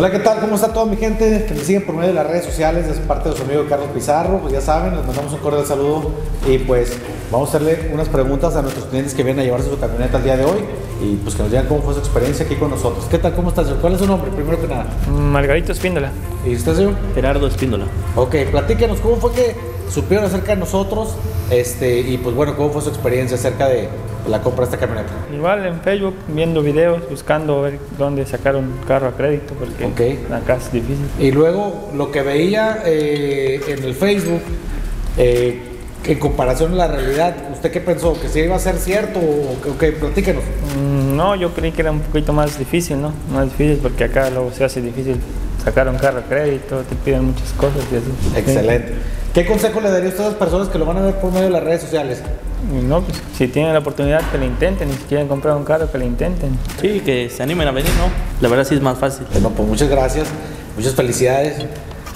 Hola, ¿qué tal? ¿Cómo está toda mi gente que me siguen por medio de las redes sociales? Es parte de su amigo Carlos Pizarro, pues ya saben, les mandamos un cordial saludo y pues vamos a hacerle unas preguntas a nuestros clientes que vienen a llevarse su camioneta el día de hoy y pues que nos digan cómo fue su experiencia aquí con nosotros. ¿Qué tal? ¿Cómo estás? señor? ¿Cuál es su nombre? Primero que nada. Margarito Espíndola. ¿Y usted, señor? Gerardo Espíndola. Ok, platíquenos cómo fue que supieron acerca de nosotros este, y pues bueno, cómo fue su experiencia acerca de la compra de esta camioneta. Igual en Facebook, viendo videos, buscando ver dónde sacar un carro a crédito, porque Ok. acá es difícil. Y luego lo que veía eh, en el Facebook, eh, en comparación a la realidad, ¿usted qué pensó? ¿Que sí iba a ser cierto o que, platíquenos? Mm, No, yo creí que era un poquito más difícil, ¿no? Más difícil porque acá luego se hace difícil sacar un carro a crédito, te piden muchas cosas y así. Excelente. ¿Qué consejo le daría usted a las personas que lo van a ver por medio de las redes sociales? No, pues si tienen la oportunidad que le intenten, y si quieren comprar un carro, que le intenten. Sí, que se animen a venir, ¿no? La verdad sí es más fácil. Bueno, pues muchas gracias, muchas felicidades.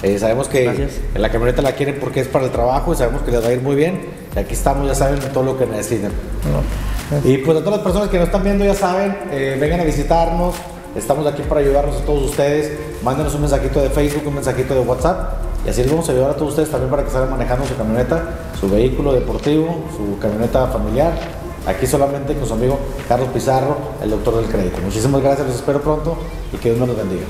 Eh, sabemos que Gracias. en la camioneta la quieren porque es para el trabajo y sabemos que les va a ir muy bien. Y aquí estamos, ya saben, todo lo que necesiten. No. Y pues a todas las personas que nos están viendo, ya saben, eh, vengan a visitarnos. Estamos aquí para ayudarnos a todos ustedes. Mándenos un mensajito de Facebook, un mensajito de WhatsApp. Y así les vamos a ayudar a todos ustedes también para que salgan manejando su camioneta, su vehículo deportivo, su camioneta familiar. Aquí solamente con su amigo Carlos Pizarro, el doctor del crédito. Muchísimas gracias, los espero pronto y que Dios me los bendiga.